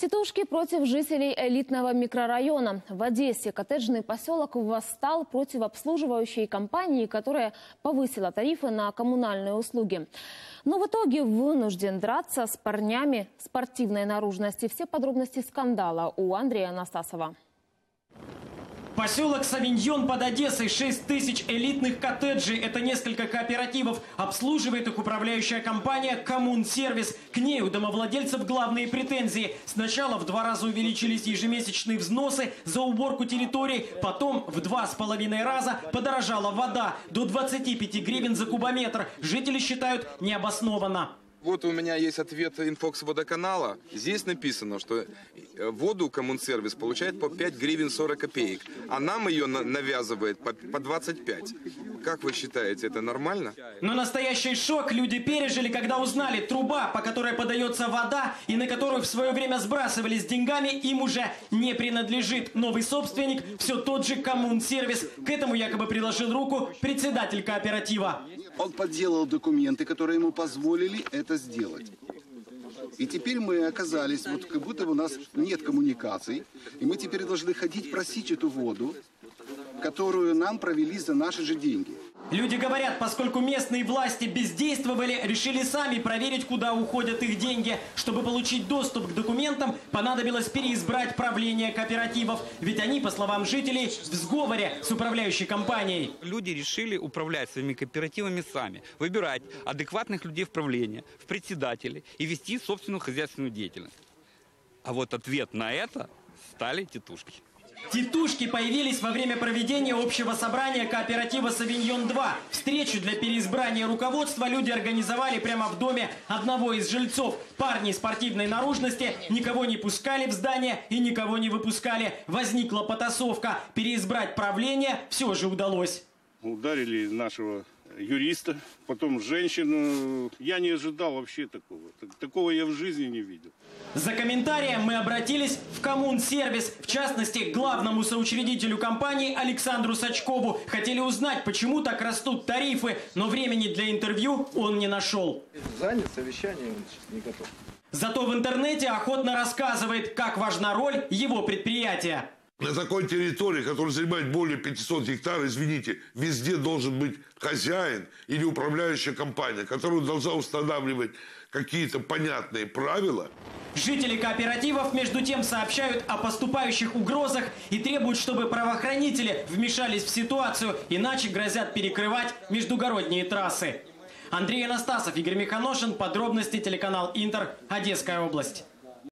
Тетушки против жителей элитного микрорайона. В Одессе коттеджный поселок восстал против обслуживающей компании, которая повысила тарифы на коммунальные услуги. Но в итоге вынужден драться с парнями спортивной наружности. Все подробности скандала у Андрея Анастасова. Поселок Савиньон под Одессой. 6 тысяч элитных коттеджей. Это несколько кооперативов. Обслуживает их управляющая компания «Коммунсервис». К ней у домовладельцев главные претензии. Сначала в два раза увеличились ежемесячные взносы за уборку территорий. Потом в два с половиной раза подорожала вода. До 25 гривен за кубометр. Жители считают необоснованно. Вот у меня есть ответ инфокс водоканала. Здесь написано, что э, воду коммунсервис получает по 5 гривен 40 копеек, а нам ее навязывает по, по 25. Как вы считаете, это нормально? Но настоящий шок люди пережили, когда узнали, труба, по которой подается вода и на которую в свое время сбрасывались деньгами, им уже не принадлежит. Новый собственник все тот же коммунсервис. К этому якобы приложил руку председатель кооператива. Он подделал документы, которые ему позволили это сделать. И теперь мы оказались, вот как будто у нас нет коммуникаций, и мы теперь должны ходить просить эту воду, которую нам провели за наши же деньги. Люди говорят, поскольку местные власти бездействовали, решили сами проверить, куда уходят их деньги. Чтобы получить доступ к документам, понадобилось переизбрать правление кооперативов. Ведь они, по словам жителей, в сговоре с управляющей компанией. Люди решили управлять своими кооперативами сами, выбирать адекватных людей в правление, в председатели и вести собственную хозяйственную деятельность. А вот ответ на это стали тетушки. Титушки появились во время проведения общего собрания кооператива «Савиньон-2». Встречу для переизбрания руководства люди организовали прямо в доме одного из жильцов. Парни спортивной наружности никого не пускали в здание и никого не выпускали. Возникла потасовка. Переизбрать правление все же удалось. Ударили нашего юриста, потом женщину. Я не ожидал вообще такого. Такого я в жизни не видел. За комментарием мы обратились в коммунсервис, в частности, к главному соучредителю компании Александру Сачкову. Хотели узнать, почему так растут тарифы, но времени для интервью он не нашел. Занят, совещание, он сейчас не готов. Зато в интернете охотно рассказывает, как важна роль его предприятия. На такой территории, которая занимает более 500 гектаров, извините, везде должен быть хозяин или управляющая компания, которая должна устанавливать какие-то понятные правила. Жители кооперативов, между тем, сообщают о поступающих угрозах и требуют, чтобы правоохранители вмешались в ситуацию, иначе грозят перекрывать междугородние трассы. Андрей Анастасов, Игорь Миханошин, подробности телеканал Интер, Одесская область.